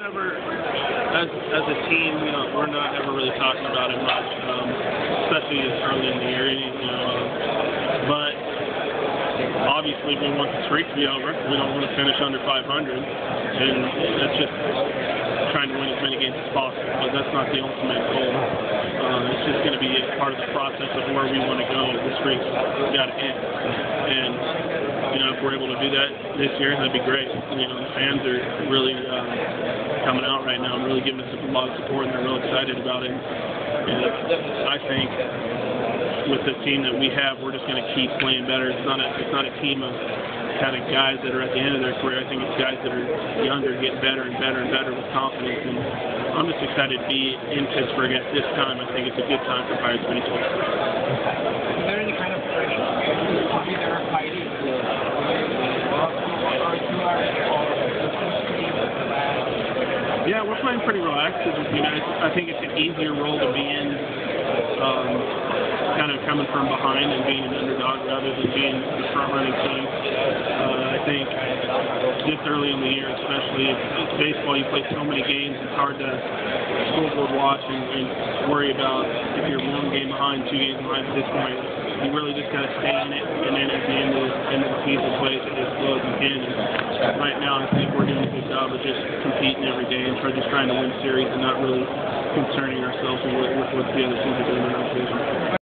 Never, as as a team, you know, we're not ever really talking about it much, um, especially as early in the year. You know, uh, but obviously we want the streak to be over. We don't want to finish under 500, and that's just trying to win as many games as possible. But that's not the ultimate goal. Um, it's just going to be part of the process of where we want to go. The streak's got to end, and you know, if we're able to do that this year, that'd be great. You know, the fans are really um, coming out right now and really giving us a lot of support, and they're real excited about it. And I think with the team that we have, we're just going to keep playing better. It's not a it's not a team of kind of guys that are at the end of their career. I think it's guys that are younger, getting better and better and better with confidence. And I'm just excited to be in Pittsburgh at this time. I think it's a good time for Pirates 2020. Is there any kind of pressure to be there fighting? Yeah, we're playing pretty relaxed. You know, I think it's an easier role to be in, um, kind of coming from behind and being an underdog rather than being the front-running team. Uh, I think this early in the year, especially, it's, it's baseball. You play so many games; it's hard to scoreboard watch and, and worry about if you're one game behind, two games behind. At this point, you really just got to stay in it, and then at the end of the, end of the season, play it as. And right now, I think we're doing a good job of just competing every day and try, just trying to win series and not really concerning ourselves with, with what the other teams are doing in our division.